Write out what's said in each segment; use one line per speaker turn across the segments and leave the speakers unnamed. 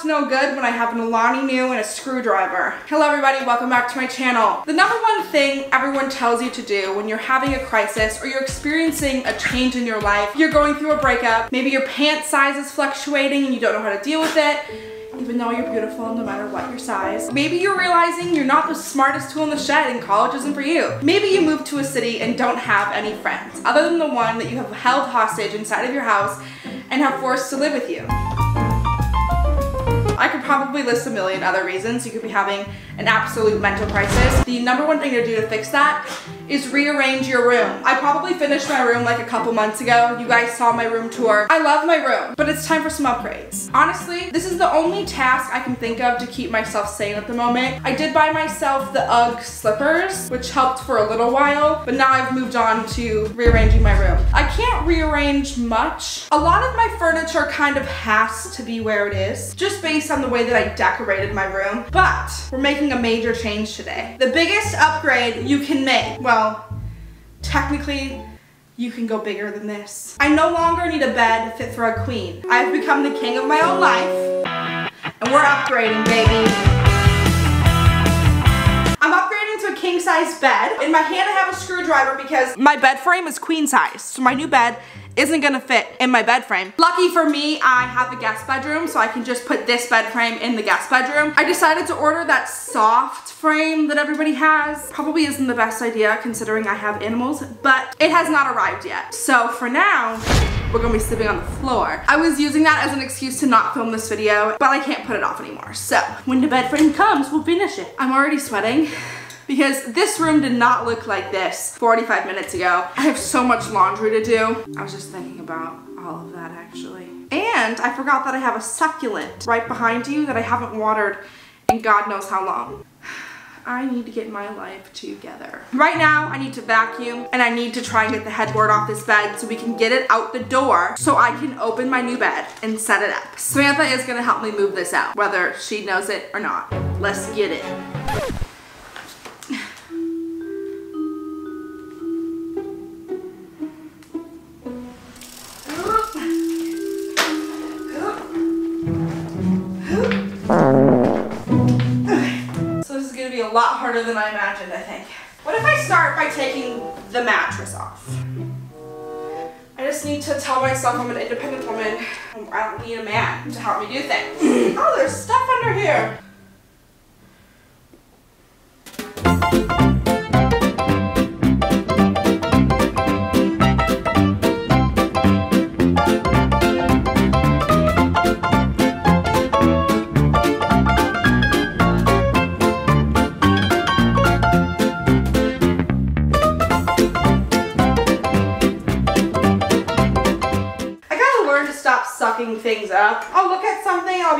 to no good when I have an Alani Nu and a screwdriver. Hello everybody, welcome back to my channel. The number one thing everyone tells you to do when you're having a crisis or you're experiencing a change in your life, you're going through a breakup, maybe your pant size is fluctuating and you don't know how to deal with it, even though you're beautiful no matter what your size. Maybe you're realizing you're not the smartest tool in the shed and college isn't for you. Maybe you moved to a city and don't have any friends, other than the one that you have held hostage inside of your house and have forced to live with you. I could probably list a million other reasons you could be having an absolute mental crisis. The number one thing to do to fix that is rearrange your room. I probably finished my room like a couple months ago. You guys saw my room tour. I love my room, but it's time for some upgrades. Honestly, this is the only task I can think of to keep myself sane at the moment. I did buy myself the UGG slippers, which helped for a little while, but now I've moved on to rearranging my room. I can't rearrange much. A lot of my furniture kind of has to be where it is, just based on the way that I decorated my room, but we're making a major change today. The biggest upgrade you can make, well, well, technically, you can go bigger than this. I no longer need a bed fit for a queen. I've become the king of my own life, and we're upgrading, baby. I'm upgrading to a king size bed. In my hand I have a screwdriver because my bed frame is queen size. So my new bed isn't gonna fit in my bed frame. Lucky for me, I have a guest bedroom, so I can just put this bed frame in the guest bedroom. I decided to order that soft frame that everybody has. Probably isn't the best idea considering I have animals, but it has not arrived yet. So for now, we're gonna be sleeping on the floor. I was using that as an excuse to not film this video, but I can't put it off anymore. So when the bed frame comes, we'll finish it. I'm already sweating because this room did not look like this 45 minutes ago. I have so much laundry to do. I was just thinking about all of that actually. And I forgot that I have a succulent right behind you that I haven't watered in God knows how long. I need to get my life together. Right now, I need to vacuum and I need to try and get the headboard off this bed so we can get it out the door so I can open my new bed and set it up. Samantha is gonna help me move this out, whether she knows it or not. Let's get it. A lot harder than I imagined, I think. What if I start by taking the mattress off? I just need to tell myself I'm an independent woman. I don't need a man to help me do things. oh, there's stuff under here.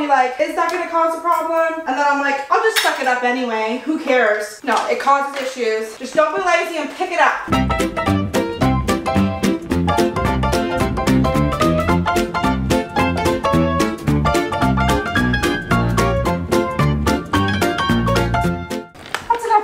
Be like, is that gonna cause a problem? And then I'm like, I'll just suck it up anyway. Who cares? No, it causes issues. Just don't be lazy and pick it up.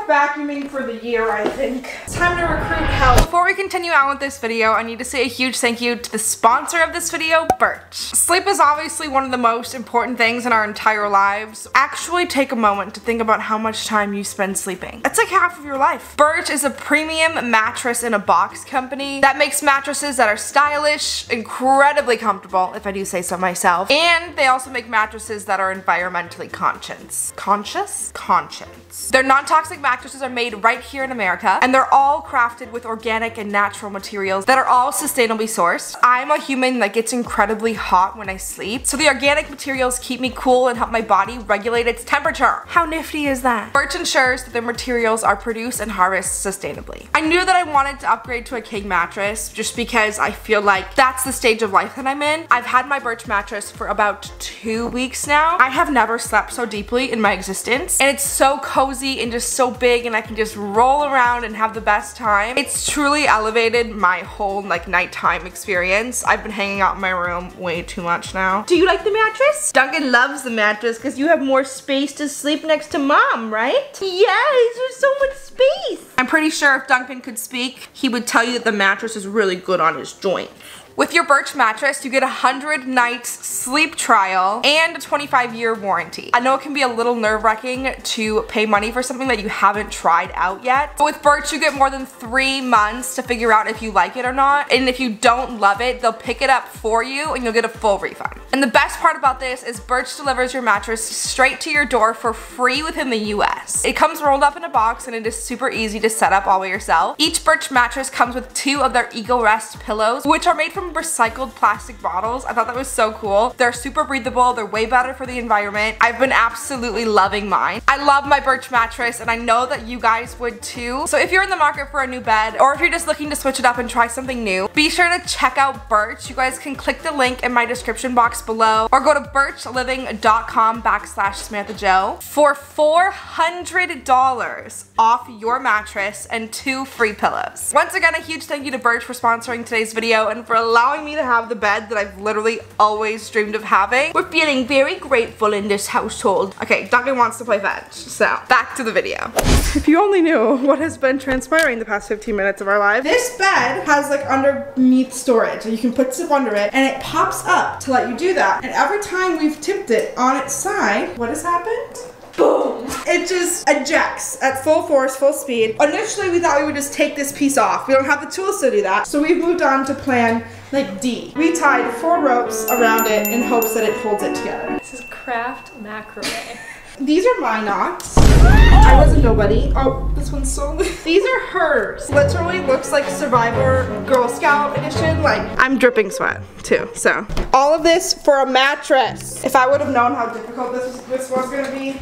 Vacuuming for the year, I think. Time to recruit help. Before we continue on with this video, I need to say a huge thank you to the sponsor of this video, Birch. Sleep is obviously one of the most important things in our entire lives. Actually take a moment to think about how much time you spend sleeping. It's like half of your life. Birch is a premium mattress in a box company that makes mattresses that are stylish, incredibly comfortable, if I do say so myself, and they also make mattresses that are environmentally conscious. Conscious? Conscience. They're non-toxic mattresses are made right here in America and they're all crafted with organic and natural materials that are all sustainably sourced. I'm a human that gets incredibly hot when I sleep, so the organic materials keep me cool and help my body regulate its temperature. How nifty is that? Birch ensures that their materials are produced and harvested sustainably. I knew that I wanted to upgrade to a king mattress just because I feel like that's the stage of life that I'm in. I've had my Birch mattress for about two weeks now. I have never slept so deeply in my existence and it's so cozy and just so big big and I can just roll around and have the best time. It's truly elevated my whole like nighttime experience. I've been hanging out in my room way too much now. Do you like the mattress? Duncan loves the mattress because you have more space to sleep next to mom, right? Yes, there's so much space. I'm pretty sure if Duncan could speak, he would tell you that the mattress is really good on his joints. With your Birch mattress, you get a 100 nights sleep trial and a 25 year warranty. I know it can be a little nerve wracking to pay money for something that you haven't tried out yet. But with Birch, you get more than three months to figure out if you like it or not. And if you don't love it, they'll pick it up for you and you'll get a full refund. And the best part about this is Birch delivers your mattress straight to your door for free within the US. It comes rolled up in a box and it is super easy to set up all by yourself. Each Birch mattress comes with two of their Eco Rest pillows, which are made from recycled plastic bottles. I thought that was so cool. They're super breathable. They're way better for the environment. I've been absolutely loving mine. I love my Birch mattress and I know that you guys would too. So if you're in the market for a new bed or if you're just looking to switch it up and try something new, be sure to check out Birch. You guys can click the link in my description box below or go to birchliving.com backslash Samantha Jo for $400 off your mattress and two free pillows. Once again, a huge thank you to Birch for sponsoring today's video and for allowing me to have the bed that I've literally always dreamed of having. We're feeling very grateful in this household. Okay, Duncan wants to play fetch, so back to the video. If you only knew what has been transpiring the past 15 minutes of our lives. This bed has like underneath storage, so you can put stuff under it, and it pops up to let you do that. And every time we've tipped it on its side, what has happened? boom. It just ejects at full force, full speed. Initially, we thought we would just take this piece off. We don't have the tools to do that. So we've moved on to plan like D. We tied four ropes around it in hopes that it holds it together.
This is craft macrame.
These are my knots. I oh! was a nobody. Oh, this one's so These are hers. Literally looks like Survivor Girl Scout edition. Like, I'm dripping sweat too, so. All of this for a mattress. If I would have known how difficult this was, this was gonna be,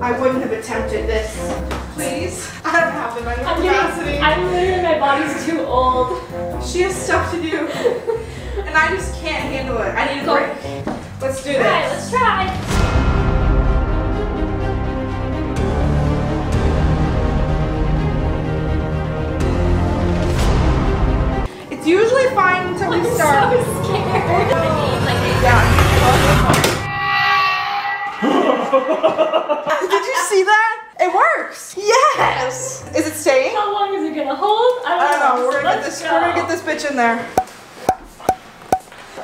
I wouldn't have attempted this. Please. I don't have the mental
I'm
capacity.
getting, I'm literally, my body's too old.
She has stuff to do. and I just can't handle it. I need a break. Let's do this.
Alright, let's try.
Fine
I'm so scared.
Did you see that? It works. Yes. Is it staying?
How long is it gonna hold? I don't,
I don't know. We're gonna get this.
go.
We're gonna get this bitch in there.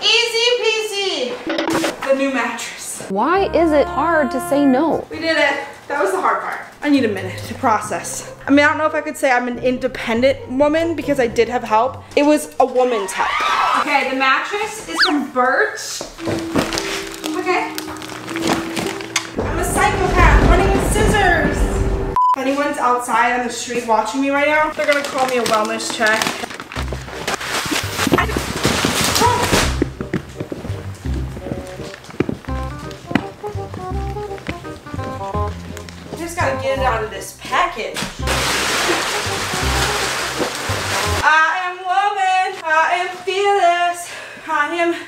Easy peasy. The new mattress.
Why is it hard to say no?
We did it. That was the hard part. I need a minute to process. I mean, I don't know if I could say I'm an independent woman because I did have help. It was a woman's help. Okay, the mattress is from Birch. Okay. I'm a psychopath running with scissors. If anyone's outside on the street watching me right now, they're gonna call me a wellness check. Package. I am woman, I am fearless, I am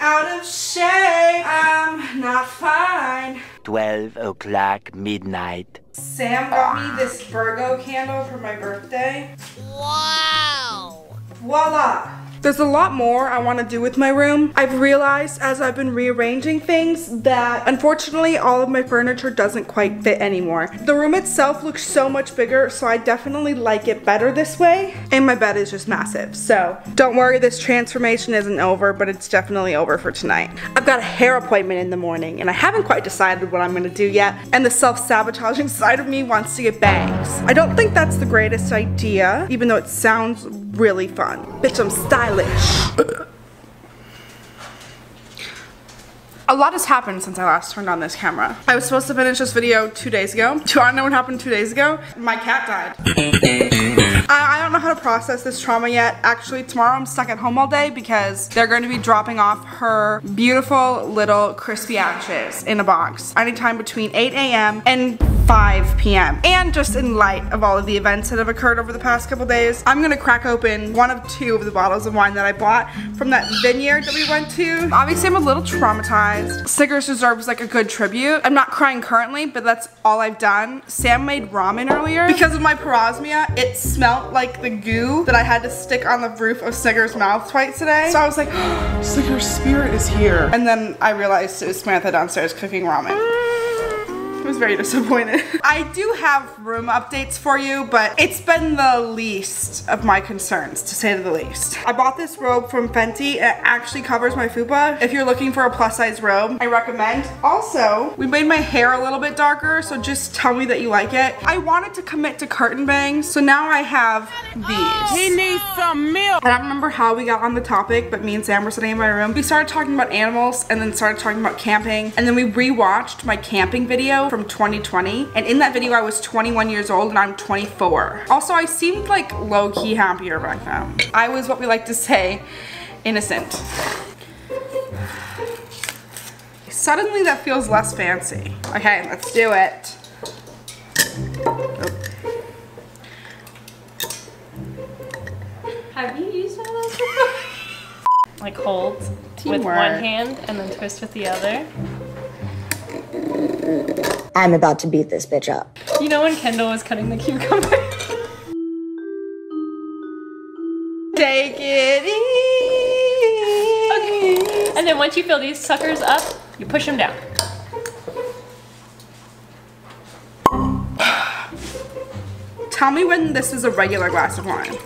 out of shape, I'm not fine.
12 o'clock midnight.
Sam got me this Virgo candle for my birthday. Wow! Voila! There's a lot more I want to do with my room. I've realized as I've been rearranging things that unfortunately all of my furniture doesn't quite fit anymore. The room itself looks so much bigger so I definitely like it better this way and my bed is just massive. So don't worry this transformation isn't over but it's definitely over for tonight. I've got a hair appointment in the morning and I haven't quite decided what I'm gonna do yet and the self-sabotaging side of me wants to get bangs. I don't think that's the greatest idea even though it sounds really fun. Bitch, I'm stylish. A lot has happened since I last turned on this camera. I was supposed to finish this video two days ago. Do I know what happened two days ago? My cat died. I, I don't know how to process this trauma yet. Actually, tomorrow I'm stuck at home all day because they're going to be dropping off her beautiful little crispy ashes in a box anytime between 8 a.m. and 5 p.m. And just in light of all of the events that have occurred over the past couple days, I'm gonna crack open one of two of the bottles of wine that I bought from that vineyard that we went to. Obviously, I'm a little traumatized. Snickers deserves like a good tribute. I'm not crying currently, but that's all I've done. Sam made ramen earlier. Because of my parosmia, it smelled like the goo that I had to stick on the roof of Snickers' mouth twice today. So I was like, Snickers' spirit is here. And then I realized it was Samantha downstairs cooking ramen. Very disappointed. I do have room updates for you, but it's been the least of my concerns, to say the least. I bought this robe from Fenty. It actually covers my fupa. If you're looking for a plus size robe, I recommend. Also, we made my hair a little bit darker, so just tell me that you like it. I wanted to commit to curtain bangs, so now I have these.
He needs some milk.
I don't remember how we got on the topic, but me and Sam were sitting in my room. We started talking about animals and then started talking about camping. And then we rewatched my camping video from 2020. And in that video, I was 21 years old and I'm 24. Also, I seemed like low key happier back then. I was what we like to say, innocent. Suddenly that feels less fancy. Okay, let's do it.
Have you used one of those before? like hold with one hand and then twist with the other.
I'm about to beat this bitch up.
You know when Kendall was cutting the cucumber?
Take it easy.
and then once you fill these suckers up, you push them down.
Tell me when this is a regular glass of wine.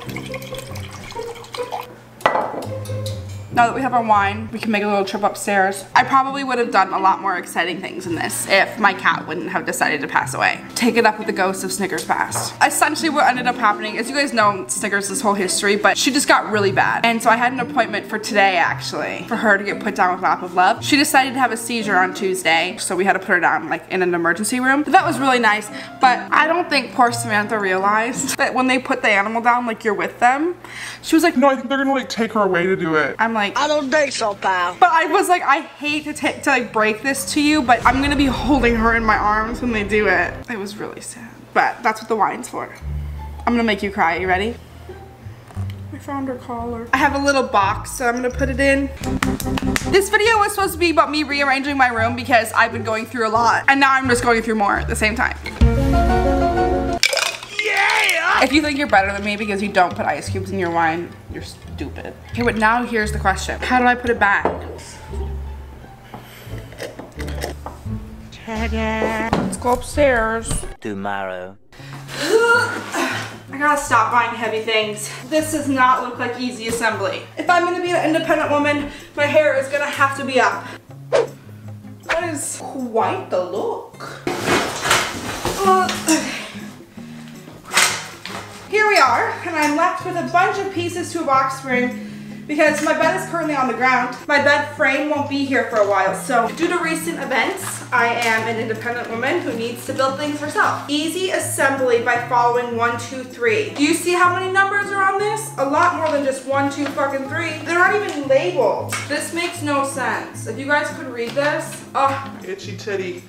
Now that we have our wine, we can make a little trip upstairs. I probably would have done a lot more exciting things in this if my cat wouldn't have decided to pass away. Take it up with the ghost of Snickers past. Essentially what ended up happening is you guys know Snickers' this whole history, but she just got really bad. And so I had an appointment for today actually, for her to get put down with lap of love. She decided to have a seizure on Tuesday, so we had to put her down like in an emergency room. That was really nice, but I don't think poor Samantha realized that when they put the animal down, like you're with them, she was like,
No, I think they're gonna like take her away to do it.
I'm like,
I don't think so, pal.
but I was like, I hate to take to like break this to you, but I'm gonna be holding her in my arms when they do it. It was really sad. But that's what the wine's for. I'm gonna make you cry. You ready? I found her collar. I have a little box, so I'm gonna put it in. This video was supposed to be about me rearranging my room because I've been going through a lot, and now I'm just going through more at the same time. If you think you're better than me because you don't put ice cubes in your wine, you're stupid. Okay, but now here's the question. How do I put it back? Let's go upstairs.
Tomorrow.
I gotta stop buying heavy things. This does not look like easy assembly. If I'm gonna be an independent woman, my hair is gonna have to be up. That is quite the look. Uh, are, and I'm left with a bunch of pieces to a box spring because my bed is currently on the ground. My bed frame won't be here for a while, so due to recent events, I am an independent woman who needs to build things herself. Easy assembly by following one, two, three. Do you see how many numbers are on this? A lot more than just one, two, fucking three. They're not even labeled. This makes no sense. If you guys could read this, oh,
Itchy titty.